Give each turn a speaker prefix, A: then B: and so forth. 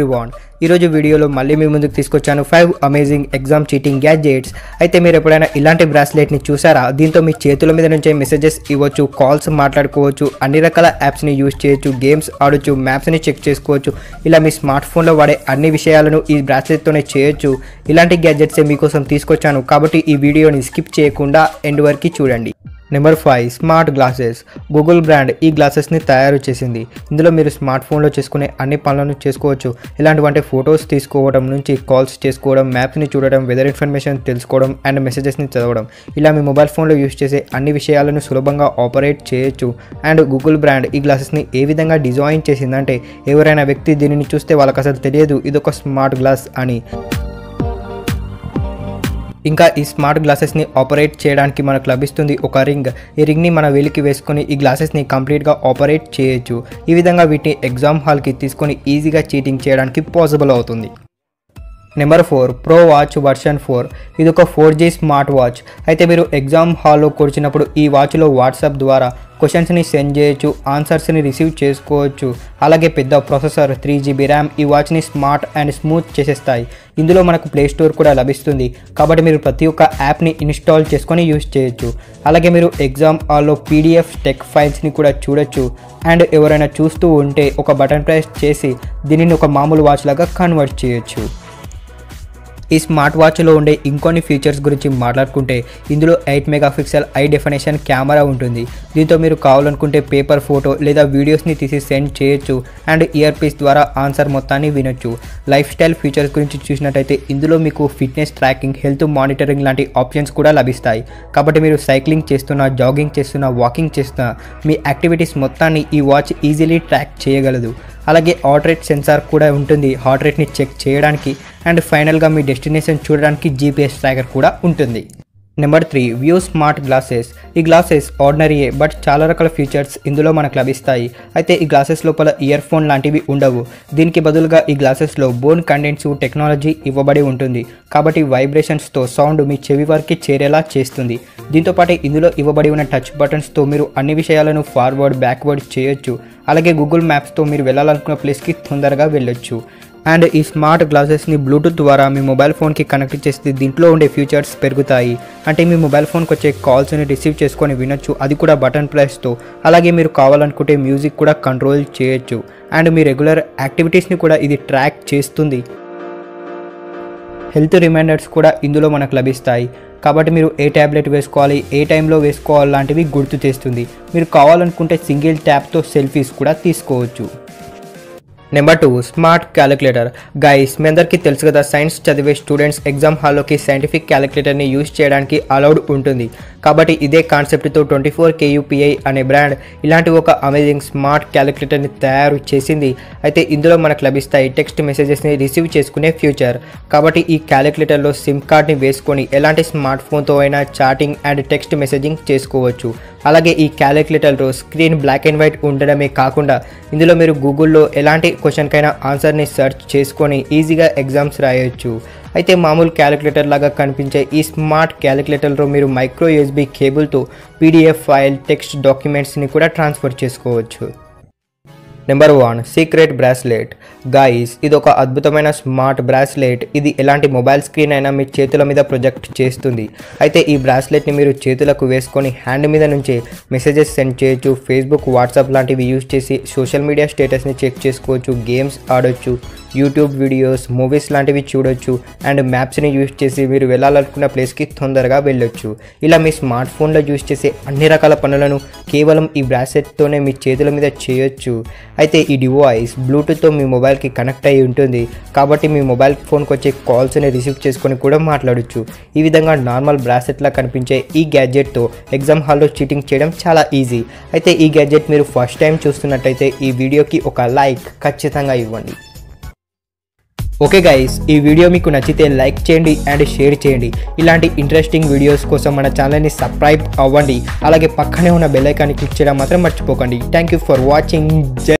A: Everyone ఈరోజు వీడియోలో మళ్ళీ మీ ముందుకు తీసుకొచ్చాను five amazing exam cheating gadgets అయితే మీరు ఎప్పుడైనా ఇలాంటి బ్రాస్లెట్ని చూసారా? దీంతో మీ చేతుల మీద నుంచే మెసేజెస్ ఇవ్వచ్చు కాల్స్ మాట్లాడుకోవచ్చు అన్ని రకాల యాప్స్ని యూజ్ చేయొచ్చు గేమ్స్ ఆడొచ్చు మ్యాప్స్ని చెక్ చేసుకోవచ్చు. ఇలా మీ స్మార్ట్ ఫోన్లో వాడే అన్ని విషయాలను ఈ బ్రాస్లెట్తోనే చేయొచ్చు. ఇలాంటి గ్యాడ్జెట్సే మీకోసం తీసుకొచ్చాను కాబట్టి ఈ వీడియోని స్కిప్ చేయకుండా ఎండ్ వరకు చూడండి. Number five smart glasses. Google brand ఈ గ్లాసెస్ని తయారు చేసింది. ఇందులో మీరు స్మార్ట్ ఫోన్లో చేసుకునే అన్ని పనులను చేసుకోవచ్చు. ఇలాంటివంటి ఫొటోస్ తీసుకోవడం నుంచి కాల్స్ చేసుకోవడం మ్యాప్స్ని చూడడం వెదర్ ఇన్ఫర్మేషన్ తెలుసుకోవడం అండ్ మెసేజెస్ని చదవడం. ఇలా మీ మొబైల్ ఫోన్లో యూస్ చేసే అన్ని విషయాలను సులభంగా ఆపరేట్ చేయొచ్చు. అండ్ గూగుల్ బ్రాండ్ ఈ గ్లాసెస్ని ఏ విధంగా డిజైన్ చేసిందంటే ఎవరైనా వ్యక్తి దీనిని చూస్తే వాళ్ళకి అసలు తెలియదు ఇదొక స్మార్ట్ గ్లాస్ అని. ఇంకా ఈ స్మార్ట్ గ్లాసెస్ని ఆపరేట్ చేయడానికి మనకు లభిస్తుంది ఒక రింగ్ ఈ రింగ్ని మన వేలికి వేసుకొని ఈ గ్లాసెస్ని కంప్లీట్గా ఆపరేట్ చేయొచ్చు. ఈ విధంగా వీటిని ఎగ్జామ్ హాల్కి తీసుకొని ఈజీగా చీటింగ్ చేయడానికి పాసిబుల్ అవుతుంది. Number four pro watch version four. ఇది ఒక ఫోర్ జీ స్మార్ట్ వాచ్. అయితే మీరు ఎగ్జామ్ హాల్లో కూర్చున్నప్పుడు ఈ వాచ్లో వాట్సాప్ ద్వారా క్వశ్చన్స్ని సెండ్ చేయొచ్చు ఆన్సర్స్ని రిసీవ్ చేసుకోవచ్చు. అలాగే పెద్ద ప్రాసెసర్ త్రీ జీబీ ర్యామ్ ఈ వాచ్ని స్మార్ట్ అండ్ స్మూత్ చేసేస్తాయి. ఇందులో మనకు ప్లే స్టోర్ కూడా లభిస్తుంది. కాబట్టి మీరు ప్రతి ఒక్క యాప్ని ఇన్స్టాల్ చేసుకొని యూస్ చేయొచ్చు. అలాగే మీరు ఎగ్జామ్ హాల్లో పీడిఎఫ్ టెక్ ఫైల్స్ని కూడా చూడొచ్చు. అండ్ ఎవరైనా చూస్తూ ఉంటే ఒక బటన్ ప్రెస్ చేసి దీనిని ఒక మామూలు వాచ్ లాగా కన్వర్ట్ చేయొచ్చు. ఈ స్మార్ట్ వాచ్లో ఉండే ఇంకొన్ని ఫీచర్స్ గురించి మాట్లాడుకుంటే ఇందులో eight megapixel high definition camera ఉంటుంది. దీంతో మీరు కావాలనుకుంటే పేపర్ ఫోటో లేదా వీడియోస్ని తీసి సెండ్ చేయొచ్చు అండ్ ఇయర్ పీస్ ద్వారా ఆన్సర్ మొత్తాన్ని వినొచ్చు. లైఫ్ స్టైల్ ఫీచర్స్ గురించి చూసినట్టయితే ఇందులో మీకు ఫిట్నెస్ ట్రాకింగ్ హెల్త్ మానిటరింగ్ లాంటి ఆప్షన్స్ కూడా లభిస్తాయి. కాబట్టి మీరు సైక్లింగ్ చేస్తున్నా జాగింగ్ చేస్తున్నా వాకింగ్ చేస్తున్నా మీ యాక్టివిటీస్ మొత్తాన్ని ఈ వాచ్ ఈజీలీ ట్రాక్ చేయగలదు. అలాగే హార్ట్ రేట్ సెన్సార్ కూడా ఉంటుంది. హార్ట్ రేట్ని చెక్ చేయడానికి అండ్ ఫైనల్గా మీ డెస్టినేషన్ చూడడానికి జీపీఎస్ ట్రాకర్ కూడా ఉంటుంది. Number three view smart glasses. ఈ గ్లాసెస్ ఆర్డినరీయే బట్ చాలా రకాల ఫీచర్స్ ఇందులో మనకు లభిస్తాయి. అయితే ఈ గ్లాసెస్ లోపల ఇయర్ ఫోన్ లాంటివి ఉండవు. దీనికి బదులుగా ఈ గ్లాసెస్లో బోన్ కంటెంట్స్ టెక్నాలజీ ఇవ్వబడి ఉంటుంది. కాబట్టి వైబ్రేషన్స్తో సౌండ్ మీ చెవి వరకు చేరేలా చేస్తుంది. దీంతోపాటు ఇందులో ఇవ్వబడి ఉన్న టచ్ బటన్స్తో మీరు అన్ని విషయాలను ఫార్వర్డ్ బ్యాక్వర్డ్ చేయొచ్చు. అలాగే గూగుల్ మ్యాప్స్తో మీరు వెళ్ళాలనుకున్న ప్లేస్కి తొందరగా వెళ్ళొచ్చు. అండ్ ఈ స్మార్ట్ గ్లాసెస్ని బ్లూటూత్ ద్వారా మీ మొబైల్ ఫోన్కి కనెక్ట్ చేస్తే దీంట్లో ఉండే ఫీచర్స్ పెరుగుతాయి. అంటే మీ మొబైల్ ఫోన్కి వచ్చే కాల్స్ని రిసీవ్ చేసుకొని వినొచ్చు. అది కూడా బటన్ ప్రెస్తో. అలాగే మీరు కావాలనుకుంటే మ్యూజిక్ కూడా కంట్రోల్ చేయొచ్చు. అండ్ మీ రెగ్యులర్ యాక్టివిటీస్ని కూడా ఇది ట్రాక్ చేస్తుంది. హెల్త్ రిమైండర్స్ కూడా ఇందులో మనకు లభిస్తాయి. కాబట్టి మీరు ఏ ట్యాబ్లెట్ వేసుకోవాలి ఏ టైంలో వేసుకోవాలి లాంటివి గుర్తు చేస్తుంది. మీరు కావాలనుకుంటే సింగిల్ ట్యాప్తో సెల్ఫీస్ కూడా తీసుకోవచ్చు. Number two smart calculator. Guys మీ అందరికీ తెలుసు కదా సైన్స్ చదివే స్టూడెంట్స్ ఎగ్జామ్ హాల్లోకి సైంటిఫిక్ క్యాలిక్యులేటర్ని యూజ్ చేయడానికి అలౌడ్ ఉంటుంది. కాబట్టి ఇదే కాన్సెప్ట్తో ట్వంటీ ఫోర్ కేయూపీఐ అనే బ్రాండ్ ఇలాంటి ఒక అమేజింగ్ స్మార్ట్ క్యాలిక్యులేటర్ని తయారు చేసింది. అయితే ఇందులో మనకు లభిస్తాయి టెక్స్ట్ మెసేజెస్ని రిసీవ్ చేసుకునే ఫ్యూచర్ కాబట్టి ఈ క్యాలిక్యులేటర్లో సిమ్ కార్డ్ని వేసుకొని ఎలాంటి స్మార్ట్ ఫోన్తో అయినా చాటింగ్ అండ్ టెక్స్ట్ మెసేజింగ్ చేసుకోవచ్చు. అలాగే ఈ క్యాలిక్యులేటర్లో స్క్రీన్ బ్లాక్ అండ్ వైట్ ఉండడమే కాకుండా ఇందులో మీరు గూగుల్లో ఎలాంటి క్వశ్చన్కైనా ఆన్సర్ని సెర్చ్ చేసుకొని ఈజీగా ఎగ్జామ్స్ రాయొచ్చు. అయితే మామూలు క్యాలిక్యులేటర్ లాగా కనిపించే ఈ స్మార్ట్ క్యాలిక్యులేటర్లో మీరు మైక్రో యూఎస్బీ కేబుల్తో పీడిఎఫ్ ఫైల్ టెక్స్ట్ డాక్యుమెంట్స్ని కూడా ట్రాన్స్ఫర్ చేసుకోవచ్చు. Number one secret bracelet guys ఇది ఒక అద్భుతమైన స్మార్ట్ బ్రాస్లెట్ ఇది ఎలాంటి మొబైల్ స్క్రీన్ అయినా మీ చేతుల మీద ప్రొజెక్ట్ చేస్తుంది. అయితే ఈ బ్రాస్లెట్ని మీరు చేతులకు వేసుకొని హ్యాండ్ మీద నుంచే మెసేజెస్ సెండ్ చేయొచ్చు ఫేస్బుక్ వాట్సాప్ లాంటివి యూజ్ చేసి సోషల్ మీడియా స్టేటస్ని చెక్ చేసుకోవచ్చు గేమ్స్ ఆడొచ్చు యూట్యూబ్ వీడియోస్ మూవీస్ లాంటివి చూడొచ్చు అండ్ మ్యాప్స్ని యూజ్ చేసి మీరు వెళ్ళాలనుకున్న ప్లేస్కి తొందరగా వెళ్ళొచ్చు. ఇలా మీ స్మార్ట్ ఫోన్లో యూజ్ చేసే అన్ని రకాల పనులను కేవలం ఈ బ్రాస్లెట్తోనే మీ చేతుల మీద చేయొచ్చు. అయితే ఈ డివైస్ బ్లూటూత్తో మీ మొబైల్కి కనెక్ట్ అయి ఉంటుంది కాబట్టి మీ మొబైల్ ఫోన్కి వచ్చే కాల్స్ని రిసీవ్ చేసుకొని కూడా మాట్లాడొచ్చు. ఈ విధంగా నార్మల్ బ్రాస్లెట్లా కనిపించే ఈ గ్యాడ్జెట్తో ఎగ్జామ్ హాల్లో చీటింగ్ చేయడం చాలా ఈజీ. అయితే ఈ గ్యాడ్జెట్ మీరు ఫస్ట్ టైం చూస్తున్నట్టయితే ఈ వీడియోకి ఒక లైక్ ఖచ్చితంగా ఇవ్వండి. ఓకే గైస్ ఈ వీడియో మీకు నచ్చితే లైక్ చేయండి అండ్ షేర్ చేయండి. ఇలాంటి ఇంట్రెస్టింగ్ వీడియోస్ కోసం మన ఛానల్ని సబ్స్క్రైబ్ అవ్వండి. అలాగే పక్కనే ఉన్న బెల్ ఐకాన్ని క్లిక్ చేయడం మాత్రం మర్చిపోకండి. Thank you for watching.